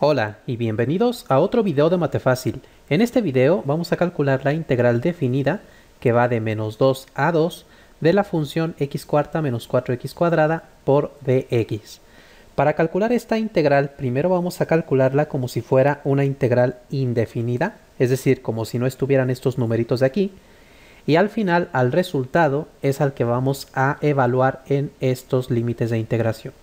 Hola y bienvenidos a otro video de Mate Fácil. En este video vamos a calcular la integral definida que va de menos 2 a 2 de la función x cuarta menos 4x cuadrada por dx. Para calcular esta integral primero vamos a calcularla como si fuera una integral indefinida, es decir, como si no estuvieran estos numeritos de aquí. Y al final al resultado es al que vamos a evaluar en estos límites de integración.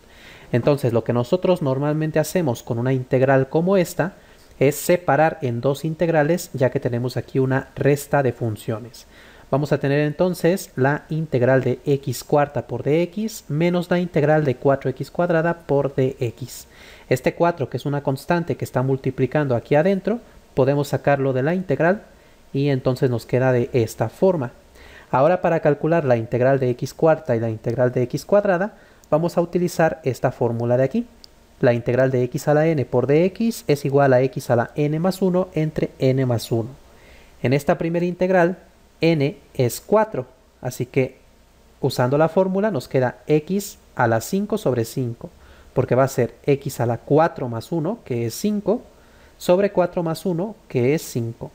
Entonces lo que nosotros normalmente hacemos con una integral como esta es separar en dos integrales ya que tenemos aquí una resta de funciones. Vamos a tener entonces la integral de x cuarta por dx menos la integral de 4x cuadrada por dx. Este 4 que es una constante que está multiplicando aquí adentro podemos sacarlo de la integral y entonces nos queda de esta forma. Ahora para calcular la integral de x cuarta y la integral de x cuadrada vamos a utilizar esta fórmula de aquí. La integral de x a la n por dx es igual a x a la n más 1 entre n más 1. En esta primera integral, n es 4, así que usando la fórmula nos queda x a la 5 sobre 5, porque va a ser x a la 4 más 1, que es 5, sobre 4 más 1, que es 5.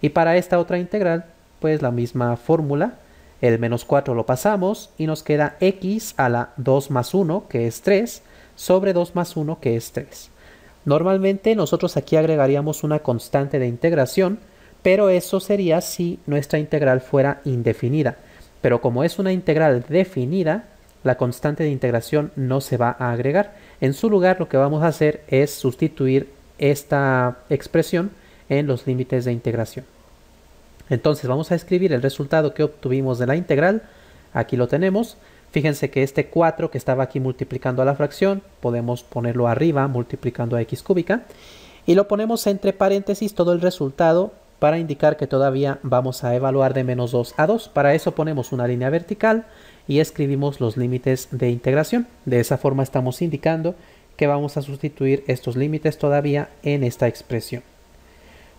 Y para esta otra integral, pues la misma fórmula, el menos 4 lo pasamos y nos queda x a la 2 más 1, que es 3, sobre 2 más 1, que es 3. Normalmente nosotros aquí agregaríamos una constante de integración, pero eso sería si nuestra integral fuera indefinida. Pero como es una integral definida, la constante de integración no se va a agregar. En su lugar lo que vamos a hacer es sustituir esta expresión en los límites de integración. Entonces vamos a escribir el resultado que obtuvimos de la integral. Aquí lo tenemos. Fíjense que este 4 que estaba aquí multiplicando a la fracción, podemos ponerlo arriba multiplicando a x cúbica. Y lo ponemos entre paréntesis todo el resultado para indicar que todavía vamos a evaluar de menos 2 a 2. Para eso ponemos una línea vertical y escribimos los límites de integración. De esa forma estamos indicando que vamos a sustituir estos límites todavía en esta expresión.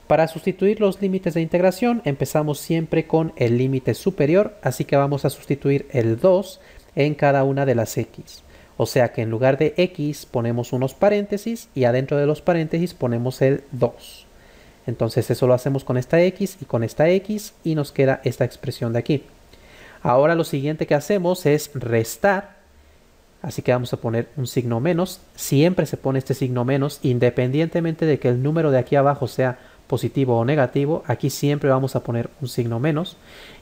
Para sustituir los límites de integración empezamos siempre con el límite superior, así que vamos a sustituir el 2 en cada una de las x. O sea que en lugar de x ponemos unos paréntesis y adentro de los paréntesis ponemos el 2. Entonces eso lo hacemos con esta x y con esta x y nos queda esta expresión de aquí. Ahora lo siguiente que hacemos es restar, así que vamos a poner un signo menos. Siempre se pone este signo menos independientemente de que el número de aquí abajo sea positivo o negativo, aquí siempre vamos a poner un signo menos.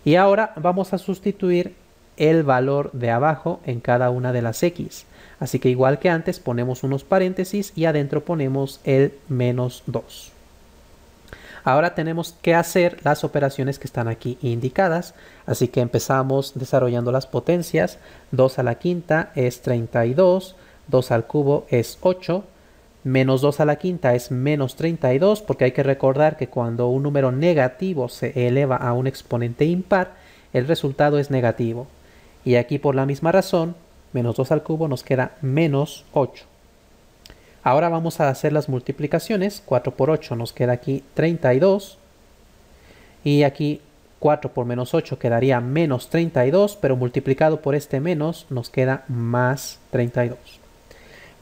Y ahora vamos a sustituir el valor de abajo en cada una de las x. Así que igual que antes ponemos unos paréntesis y adentro ponemos el menos 2. Ahora tenemos que hacer las operaciones que están aquí indicadas. Así que empezamos desarrollando las potencias. 2 a la quinta es 32, 2 al cubo es 8, Menos 2 a la quinta es menos 32 porque hay que recordar que cuando un número negativo se eleva a un exponente impar, el resultado es negativo. Y aquí por la misma razón, menos 2 al cubo nos queda menos 8. Ahora vamos a hacer las multiplicaciones. 4 por 8 nos queda aquí 32. Y aquí 4 por menos 8 quedaría menos 32, pero multiplicado por este menos nos queda más 32.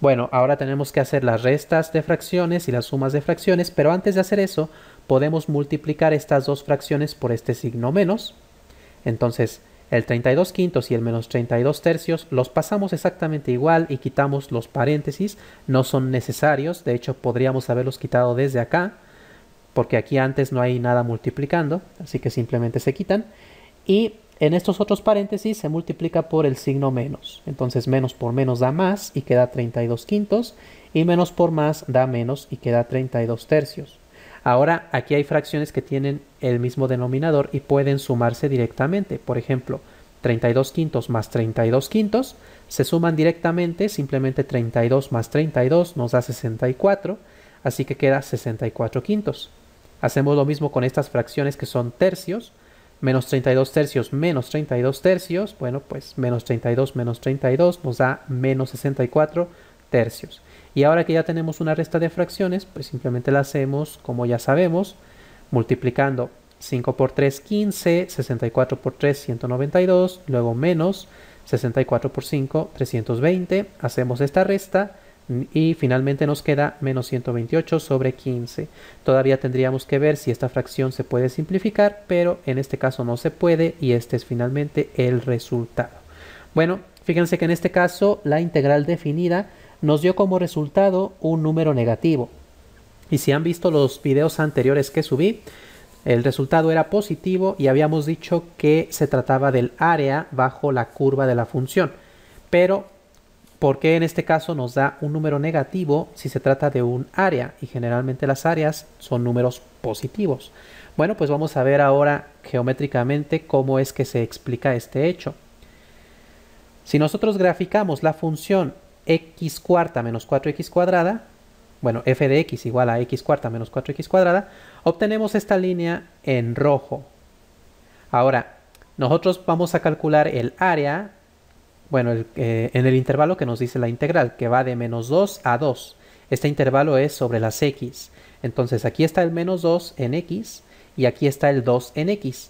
Bueno, ahora tenemos que hacer las restas de fracciones y las sumas de fracciones, pero antes de hacer eso, podemos multiplicar estas dos fracciones por este signo menos. Entonces, el 32 quintos y el menos 32 tercios los pasamos exactamente igual y quitamos los paréntesis, no son necesarios, de hecho podríamos haberlos quitado desde acá, porque aquí antes no hay nada multiplicando, así que simplemente se quitan. Y en estos otros paréntesis se multiplica por el signo menos. Entonces menos por menos da más y queda 32 quintos. Y menos por más da menos y queda 32 tercios. Ahora aquí hay fracciones que tienen el mismo denominador y pueden sumarse directamente. Por ejemplo, 32 quintos más 32 quintos se suman directamente. Simplemente 32 más 32 nos da 64. Así que queda 64 quintos. Hacemos lo mismo con estas fracciones que son tercios menos 32 tercios menos 32 tercios, bueno, pues menos 32 menos 32 nos da menos 64 tercios. Y ahora que ya tenemos una resta de fracciones, pues simplemente la hacemos como ya sabemos, multiplicando 5 por 3, 15, 64 por 3, 192, luego menos 64 por 5, 320, hacemos esta resta, y finalmente nos queda menos 128 sobre 15. Todavía tendríamos que ver si esta fracción se puede simplificar, pero en este caso no se puede y este es finalmente el resultado. Bueno, fíjense que en este caso la integral definida nos dio como resultado un número negativo. Y si han visto los videos anteriores que subí, el resultado era positivo y habíamos dicho que se trataba del área bajo la curva de la función. Pero ¿Por qué en este caso nos da un número negativo si se trata de un área? Y generalmente las áreas son números positivos. Bueno, pues vamos a ver ahora geométricamente cómo es que se explica este hecho. Si nosotros graficamos la función x cuarta menos 4x cuadrada, bueno, f de x igual a x cuarta menos 4x cuadrada, obtenemos esta línea en rojo. Ahora, nosotros vamos a calcular el área bueno, eh, en el intervalo que nos dice la integral, que va de menos 2 a 2. Este intervalo es sobre las x. Entonces aquí está el menos 2 en x y aquí está el 2 en x.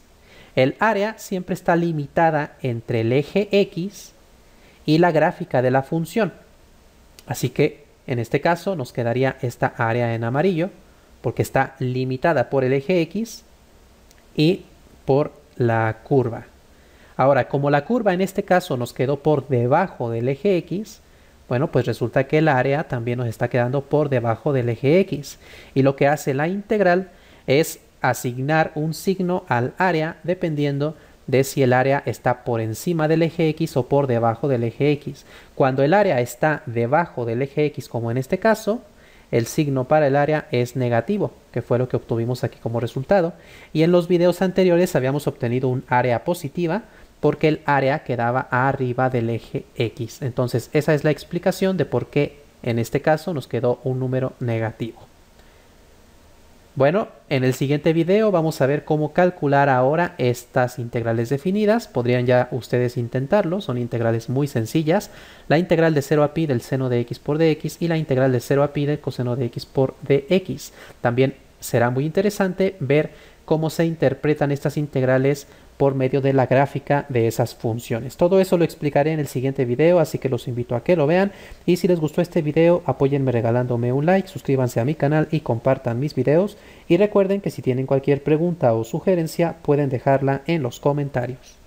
El área siempre está limitada entre el eje x y la gráfica de la función. Así que en este caso nos quedaría esta área en amarillo porque está limitada por el eje x y por la curva. Ahora, como la curva en este caso nos quedó por debajo del eje X, bueno, pues resulta que el área también nos está quedando por debajo del eje X. Y lo que hace la integral es asignar un signo al área dependiendo de si el área está por encima del eje X o por debajo del eje X. Cuando el área está debajo del eje X, como en este caso, el signo para el área es negativo, que fue lo que obtuvimos aquí como resultado. Y en los videos anteriores habíamos obtenido un área positiva, porque el área quedaba arriba del eje X. Entonces esa es la explicación de por qué en este caso nos quedó un número negativo. Bueno, en el siguiente video vamos a ver cómo calcular ahora estas integrales definidas. Podrían ya ustedes intentarlo, son integrales muy sencillas. La integral de 0 a pi del seno de x por dx y la integral de 0 a pi del coseno de x por dx. También será muy interesante ver cómo se interpretan estas integrales por medio de la gráfica de esas funciones. Todo eso lo explicaré en el siguiente video, así que los invito a que lo vean. Y si les gustó este video, apóyenme regalándome un like, suscríbanse a mi canal y compartan mis videos. Y recuerden que si tienen cualquier pregunta o sugerencia, pueden dejarla en los comentarios.